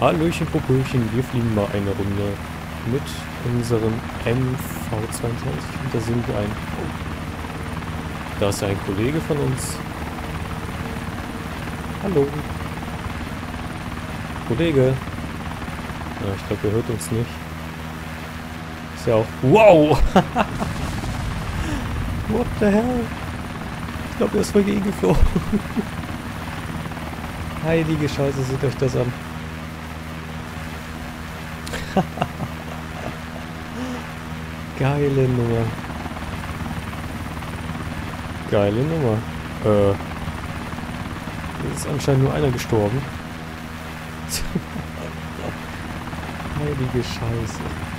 Hallöchen, Popöchen, wir fliegen mal eine Runde mit unserem MV22 und da sind wir ein... Da ist ein Kollege von uns. Hallo. Kollege. Ja, ich glaube, er hört uns nicht. Ist ja auch... Wow! What the hell? Ich glaube, er ist voll gegengeflogen. Heilige Scheiße, seht euch das an. Geile Nummer. Geile Nummer. Äh. Ist anscheinend nur einer gestorben. Heilige Scheiße.